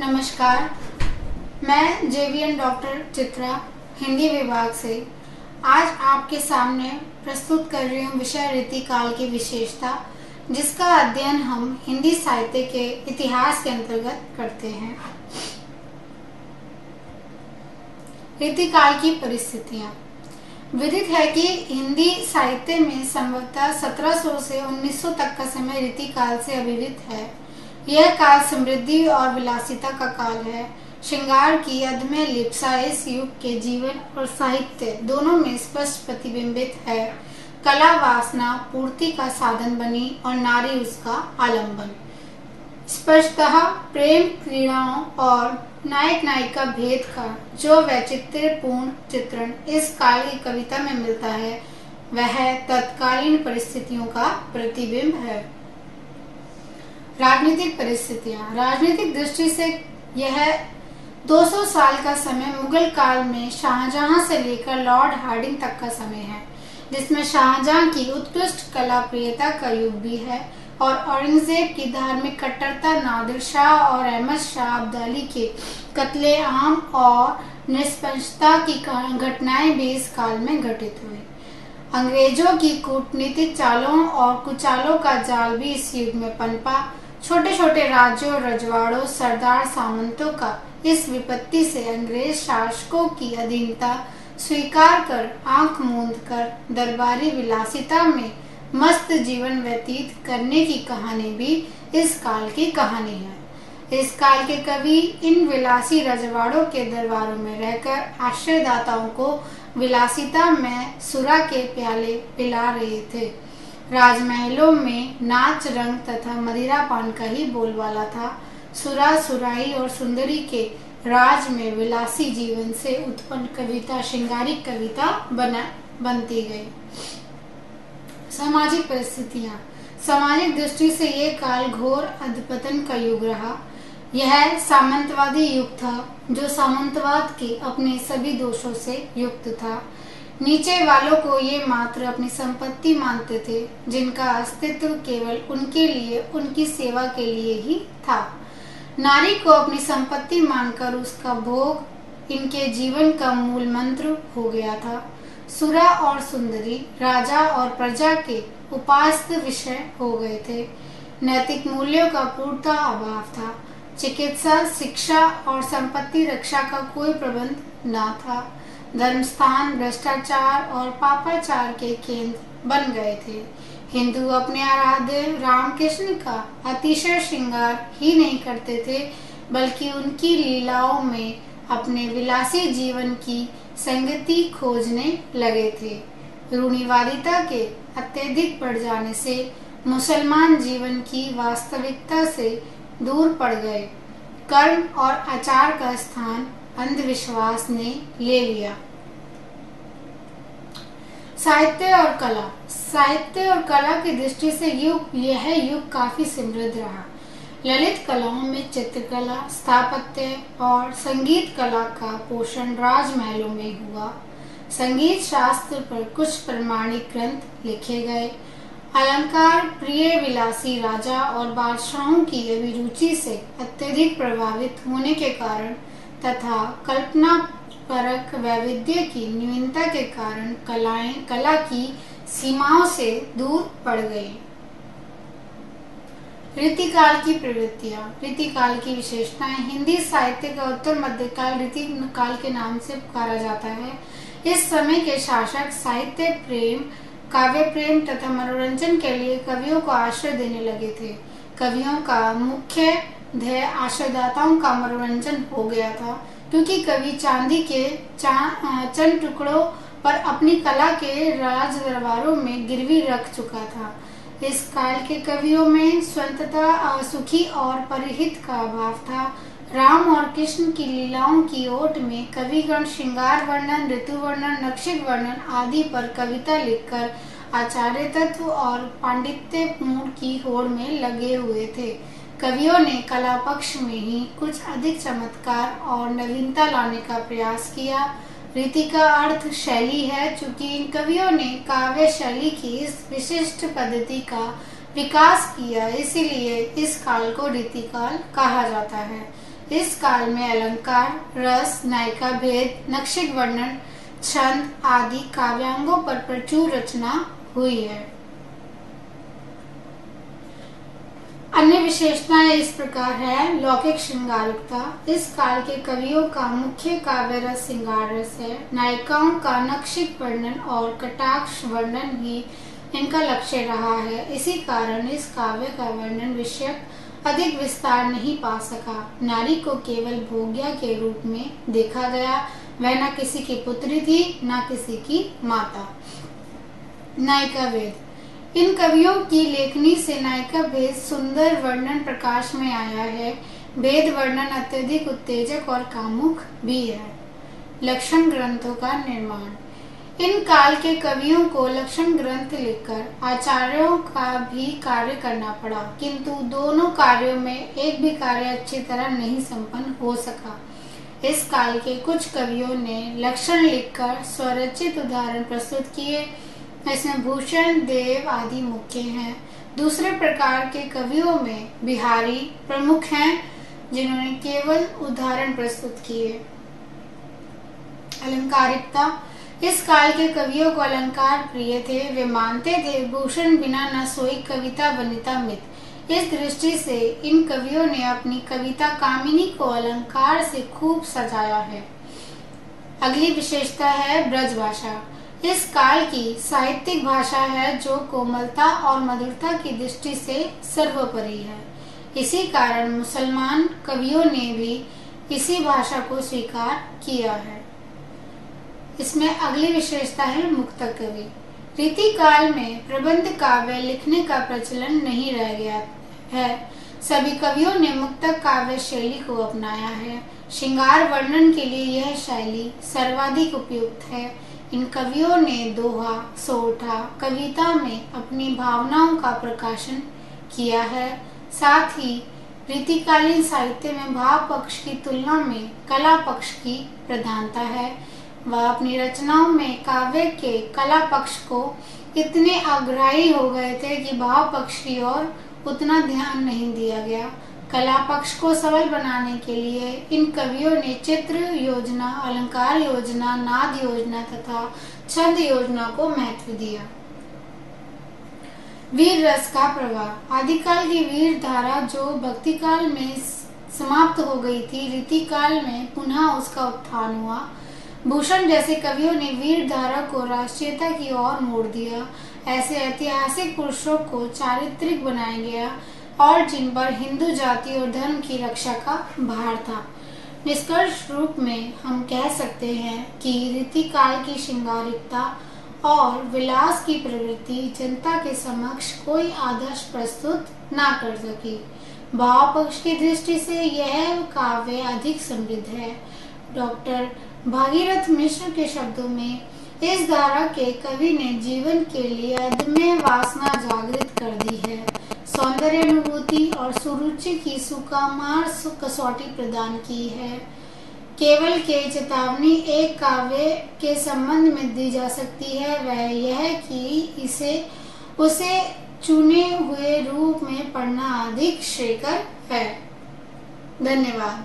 नमस्कार। मैं JVN doctor Chitra, Hindi विभाग से। आज आपके सामने प्रस्तुत कर रही हूँ विषय रीतिकाल की विशेषता, जिसका अध्ययन हम हिंदी साहित्य के इतिहास के अंतर्गत करते हैं। रीतिकाल की परिस्थितियाँ। विदित है कि हिंदी साहित्य में संभवतः 1700 से 1900 तक का समय रीतिकाल से अभिहित है। यह काल समृद्धि और विलासिता का काल है। श्रृंगार की अदम्य लिप्सा इस युग के जीवन और साहित्य दोनों में स्पष्ट प्रतिबिंबित है। कला वासना पूर्ति का साधन बनी और नारी उसका आलंबन। स्पष्टतः प्रेम, क्रीड़ाओं और नायक नायिका भेद का जो वैचित्र्यपूर्ण चित्रण इस काल की कविता में मिलता है, वह तत्कालीन परिस्थितियों का प्रतिबिंब है। राजनीतिक परिस्थितियाँ। राजनीतिक दृष्टि से यह 200 साल का समय मुगल काल में शाहजहां से लेकर लॉर्ड हार्डिंग तक का समय है, जिसमें शाहजहां की उत्कृष्ट कला प्रियता का युग भी है और औरंगज़ेब की धार्मिक कट्टरता, नादिर शाह और अहमद शाह अब्दाली के कत्ले आम और निष्पक्षता की घटनाएँ भी इस काल में घटित हुई। अंग्रेज़ों की कूटनीतिक चालों और कुचालों का जाल भी इस युग में पनपा। छोटे छोटे राज्यों और रजवाड़ों, सरदार सामंतों का इस विपत्ति से अंग्रेज़ शासकों की अधीनता स्वीकार कर, आँख मूंद कर, दरबारी विलासिता में मस्त जीवन व्यतीत करने की कहानी भी इस काल की कहानी है। इस काल के कवि इन विलासी रजवाड़ों के दरबारों में रहकर आश्रयदाताओं को विलासिता में सुरा के प्याले पिला रहे थे। राजमहलों में नाच रंग तथा मदिरा पान का ही बोलवाला था। सुरा सुराई और सुंदरी के राज में विलासी जीवन से उत्पन्न कविता, श्रृंगारिक कविता बना, बनती गई। सामाजिक परिस्थितियाँ। सामाजिक दृष्टि से ये काल घोर अधपतन का युग रहा। यह सामंतवादी युग था, जो सामंतवाद के अपने सभी दोषों से युक्त था। नीचे वालों को ये मात्र अपनी संपत्ति मानते थे, जिनका अस्तित्व केवल उनके लिए, उनकी सेवा के लिए ही था। नारी को अपनी संपत्ति मानकर उसका भोग, इनके जीवन का मूल मंत्र हो गया था। सुरा और सुंदरी राजा और प्रजा के उपास्त विषय हो गए थे। नैतिक मूल्यों का पूर्णता अभाव था। चिकित्सा, शिक्षा और संपत्ति रक्षा का कोई प्रबंध न था। धर्म स्थान भ्रष्टाचार और पापाचार के केंद्र बन गए थे। हिंदू अपने आराध्य रामकृष्ण का अतिशय श्रृंगार ही नहीं करते थे, बल्कि उनकी लीलाओं में अपने विलासी जीवन की संगति खोजने लगे थे। रूढ़ीवादिता के अत्यधिक बढ़ जाने से मुसलमान जीवन की वास्तविकता से दूर पड़ गए। कर्म और आचार का स्थान अंधविश्वास ने ले लिया। साहित्य और कला। साहित्य और कला की दृष्टि से युग, यह युग काफ़ी समृद्ध रहा। ललित कलाओं में चित्रकला, स्थापत्य और संगीत कला का पोषण राजमहलों में हुआ। संगीत शास्त्र पर कुछ प्रमाणिक ग्रंथ लिखे गए। अलंकार प्रिय विलासी राजा और बादशाहों की अभिरुचि से अत्यधिक प्रभावित होने के कारण तथा कल्पना परक वैविध्य की न्यूनता के कारण कलाएँ, कला की सीमाओं से दूर पड़ गई। रीतिकाल की प्रवृत्तियाँ रीतिकाल की विशेषताएँ, हिंदी साहित्य का उत्तर मध्यकाल रीतिकाल के नाम से पुकारा जाता है। इस समय के शासक साहित्य प्रेम, काव्य प्रेम तथा मनोरंजन के लिए कवियों को आश्रय देने लगे थे। कवियों का मुख्य ध्येय आश्रयदाताओं का मनोरंजन हो गया था, क्योंकि कवि चांदी के चंद टुकड़ों पर अपनी कला के राज दरबारों में गिरवी रख चुका था। इस काल के कवियों में स्वतंत्रता सुखी और परिहित का अभाव था। राम और कृष्ण की लीलाओं की ओट में कविगण श्रृंगार वर्णन, ऋतु वर्णन, नक्षिक वर्णन आदि पर कविता लिखकर आचार्य तत्व और पांडित्य पूर्ण की होड़ में लगे हुए थे। कवियों ने कला पक्ष में ही कुछ अधिक चमत्कार और नवीनता लाने का प्रयास किया। रीति का अर्थ शैली है, चूँकि इन कवियों ने काव्य शैली की इस विशिष्ट पद्धति का विकास किया, इसीलिए इस काल को रीति काल कहा जाता है। इस काल में अलंकार, रस, नायिका भेद, नक्षिक वर्णन, छंद आदि काव्यांगों पर प्रचुर रचना हुई है। अन्य विशेषताएँ इस प्रकार है। लौकिक श्रृंगारिकता। इस काल के कवियों का मुख्य काव्य रस श्रृंगार रस है। नायिकाओं का नक्षिक वर्णन और कटाक्ष वर्णन ही इनका लक्ष्य रहा है। इसी कारण इस काव्य का वर्णन विषय अधिक विस्तार नहीं पा सका। नारी को केवल भोग्या के रूप में देखा गया। वह न किसी की पुत्री थी, न किसी की माता। नायिका वेद। इन कवियों की लेखनी से नायिका भेद सुंदर वर्णन प्रकाश में आया है। भेद वर्णन अत्यधिक उत्तेजक और कामुक भी है। लक्षण ग्रंथों का निर्माण। इन काल के कवियों को लक्षण ग्रंथ लिखकर आचार्यों का भी कार्य करना पड़ा। किंतु दोनों कार्यों में एक भी कार्य अच्छी तरह नहीं संपन्न हो सका। इस काल के कुछ कवियों ने लक्षण लिखकर स्वरचित उदाहरण प्रस्तुत किए। इसमें भूषण देव आदि मुख्य हैं। दूसरे प्रकार के कवियों में बिहारी प्रमुख हैं, जिन्होंने केवल उदाहरण प्रस्तुत किए। अलंकारिकता। इस काल के कवियों को अलंकार प्रिय थे। वे मानते थे, भूषण बिना न सोई कविता बनिता मित। इस दृष्टि से इन कवियों ने अपनी कविता कामिनी को अलंकार से खूब सजाया है। अगली विशेषता है ब्रज भाषा इस काल की साहित्यिक भाषा है जो कोमलता और मधुरता की दृष्टि से सर्वोपरि है। इसी कारण मुसलमान कवियों ने भी इसी भाषा को स्वीकार किया है। इसमें अगली विशेषता है मुक्त कवि। रीति काल में प्रबंध काव्य लिखने का प्रचलन नहीं रह गया है। सभी कवियों ने मुक्त काव्य शैली को अपनाया है। श्रृंगार वर्णन के लिए यह शैली सर्वाधिक उपयुक्त है। इन कवियों ने दोहा, सोठा, कविता में अपनी भावनाओं का प्रकाशन किया है। साथ ही रीतिकालीन साहित्य में भाव पक्ष की तुलना में कला पक्ष की प्रधानता है। वह अपनी रचनाओं में काव्य के कला पक्ष को इतने आग्रही हो गए थे कि भाव पक्ष की ओर उतना ध्यान नहीं दिया गया। कला पक्ष को सबल बनाने के लिए इन कवियों ने चित्र योजना, अलंकार योजना, नाद योजना तथा छंद योजना को महत्व दिया। वीर रस का प्रवाह। आदिकाल की वीर धारा जो भक्ति काल में समाप्त हो गई थी रीति काल में पुनः उसका उत्थान हुआ। भूषण जैसे कवियों ने वीर धारा को राष्ट्रीयता की ओर मोड़ दिया। ऐसे ऐतिहासिक पुरुषों को चारित्रिक बनाया गया। और जिन पर हिंदू जाति और धर्म की रक्षा का भार था। निष्कर्ष रूप में हम कह सकते हैं कि रीतिकाल की श्रृंगारिकता और विलास की प्रवृत्ति जनता के समक्ष कोई आदर्श प्रस्तुत ना कर सकी। भाव पक्ष की दृष्टि से यह काव्य अधिक समृद्ध है। डॉक्टर भागीरथ मिश्र के शब्दों में इस धारा के कवि ने जीवन के लिए अदम्य वासना जागृत कर दी है। सौंदर्य अनुभूति और सुरुचि की सुकामार कसौटी प्रदान की है। केवल के चेतावनी एक काव्य के संबंध में दी जा सकती है, वह यह कि इसे, उसे चुने हुए रूप में पढ़ना अधिक श्रेयकर है। धन्यवाद।